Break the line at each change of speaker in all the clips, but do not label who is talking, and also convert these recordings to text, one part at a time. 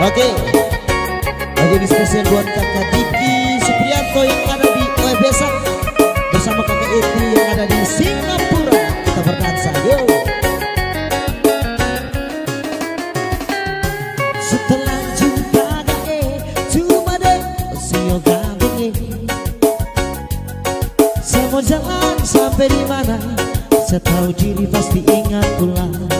Oke. Lagi ini spesial buat kakak Diki Suprianto yang ada di OEBSA Bersama kakak Eti yang ada di Singapura. Kita berdansa yuk Setelah jumpa kakek Cuma deh Sio ganteng Saya mau jalan sampai di mana? Saya tahu diri pasti ingat pulang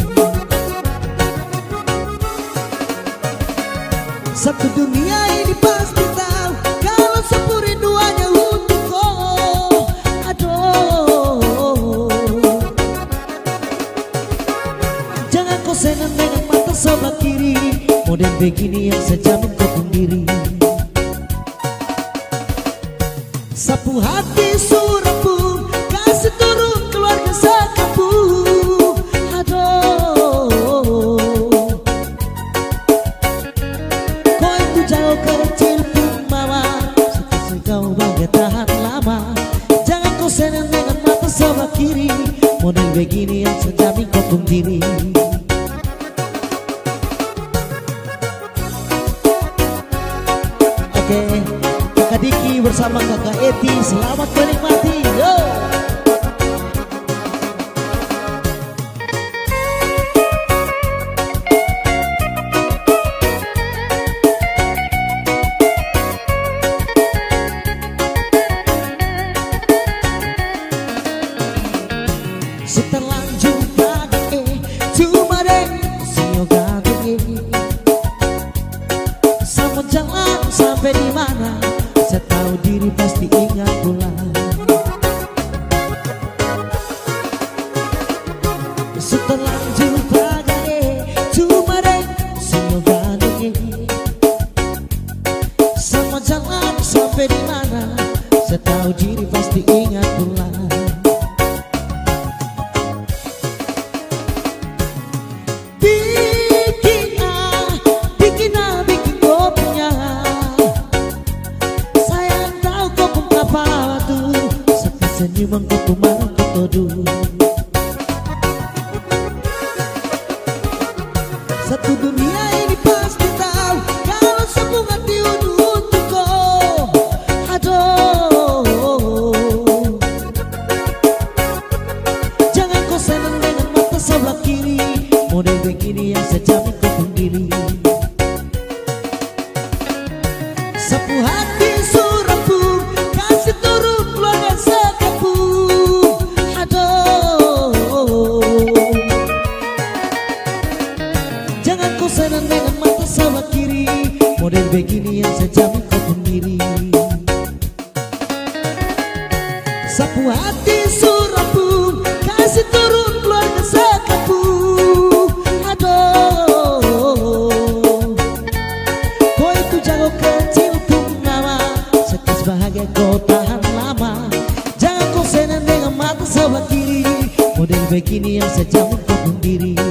Satu dunia ini pasti tahu Kalau sepuri duanya untuk kau Aduh. Jangan kau senang dengan mata sebelah kiri Model begini yang sejamin kau sendiri. Sapu hati pun diri Oke Kakak Diki bersama kakak Eti Selamat menikmati. Yo Pun marah kau toduh Satu dunia ini pasti tahu Kalau semua hati untuk kau Aduh. Jangan kau senang dengan mata sebelah kiri. Model begini yang sejamin kau sendiri Jangan kau senang dengan mata sebelah kiri. Model begini yang sejamin kau sendiri Sapu hati surapu Kasih turun keluarga sekapu. Aduh. Kau itu jago kecil pun nama Sekas bahagia kau tahan lama. Jangan kau senang dengan mata sebelah kiri. Model begini yang sejamin kau sendiri